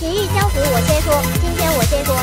体育江湖，我先说。今天我先说，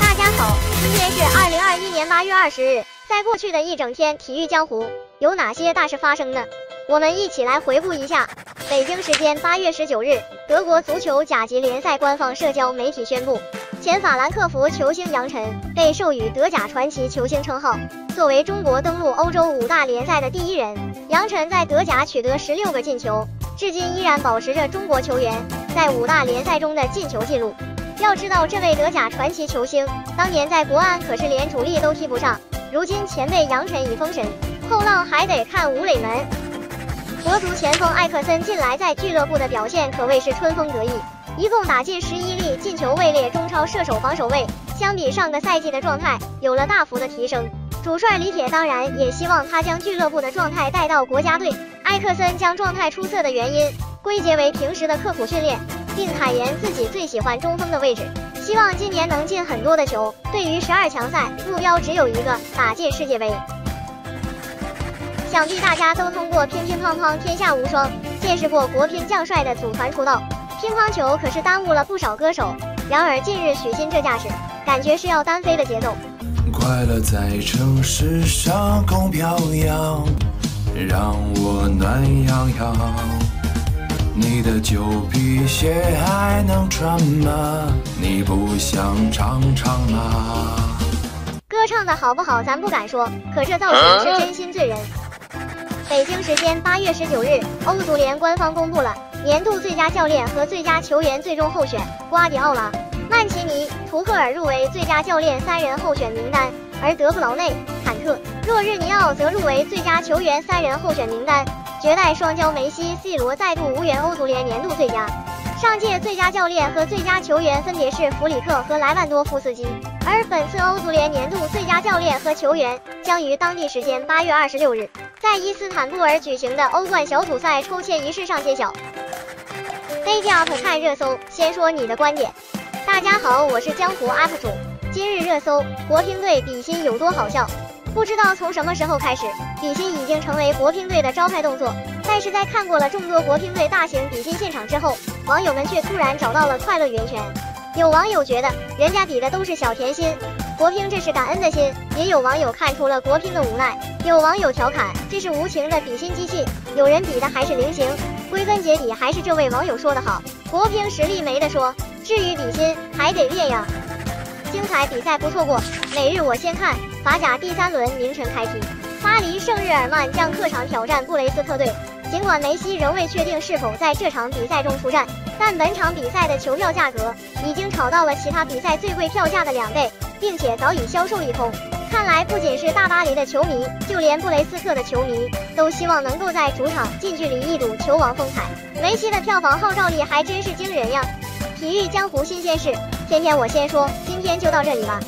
大家好，今天是二零二一年八月二十日。在过去的一整天，体育江湖有哪些大事发生呢？我们一起来回顾一下。北京时间八月十九日，德国足球甲级联赛官方社交媒体宣布，前法兰克福球星杨晨被授予德甲传奇球星称号。作为中国登陆欧洲五大联赛的第一人，杨晨在德甲取得十六个进球。至今依然保持着中国球员在五大联赛中的进球记录。要知道，这位德甲传奇球星当年在国安可是连主力都踢不上，如今前辈杨晨已封神，后浪还得看吴磊门。国足前锋艾克森近来在俱乐部的表现可谓是春风得意，一共打进十一粒进球，位列中超射手防守位，相比上个赛季的状态有了大幅的提升。主帅李铁当然也希望他将俱乐部的状态带到国家队。埃克森将状态出色的原因归结为平时的刻苦训练，并坦言自己最喜欢中锋的位置，希望今年能进很多的球。对于十二强赛，目标只有一个，打进世界杯。想必大家都通过乒乒乓乓天下无双见识过国乒将帅的组团出道。乒乓球可是耽误了不少歌手，然而近日许昕这架势，感觉是要单飞的节奏。快乐在城市上空飘扬。让我暖洋洋。你的旧皮鞋还能穿吗？你不想尝尝吗？歌唱的好不好，咱不敢说，可这造型是真心醉人。北京时间八月十九日，欧足联官方公布了年度最佳教练和最佳球员最终候选，瓜迪奥拉、曼奇尼、图赫尔入围最佳教练三人候选名单，而德布劳内。坎特若日尼奥则入围最佳球员三人候选名单，绝代双骄梅西、C 罗再度无缘欧足联年度最佳。上届最佳教练和最佳球员分别是弗里克和莱万多夫斯基，而本次欧足联年度最佳教练和球员将于当地时间八月二十六日，在伊斯坦布尔举行的欧冠小组赛抽签仪式上揭晓。Daily Up 看热搜，先说你的观点。大家好，我是江湖 UP 主。今日热搜：国乒队比心有多好笑？不知道从什么时候开始，比心已经成为国乒队的招牌动作。但是在看过了众多国乒队大型比心现场之后，网友们却突然找到了快乐源泉。有网友觉得人家比的都是小甜心，国乒这是感恩的心；也有网友看出了国乒的无奈。有网友调侃这是无情的比心机器。有人比的还是菱形。归根结底还是这位网友说的好，国乒实力没得说，至于比心还得练呀。精彩比赛不错过，每日我先看。法甲第三轮凌晨开踢，巴黎圣日耳曼将客场挑战布雷斯特队。尽管梅西仍未确定是否在这场比赛中出战，但本场比赛的球票价格已经炒到了其他比赛最贵票价的两倍，并且早已销售一空。看来不仅是大巴黎的球迷，就连布雷斯特的球迷都希望能够在主场近距离一睹球王风采。梅西的票房号召力还真是惊人呀！体育江湖新鲜事，天天我先说，今天就到这里吧。